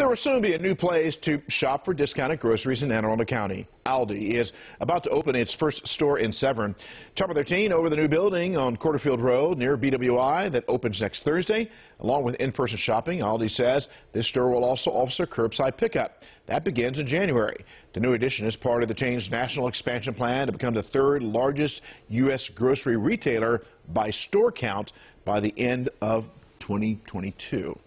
There will soon be a new place to shop for discounted groceries in Anne Arundel County. Aldi is about to open its first store in Severn. Chopper 13 over the new building on Quarterfield Road near BWI that opens next Thursday. Along with in-person shopping, Aldi says this store will also offer curbside pickup. That begins in January. The new addition is part of the chain's national expansion plan to become the third largest U.S. grocery retailer by store count by the end of 2022.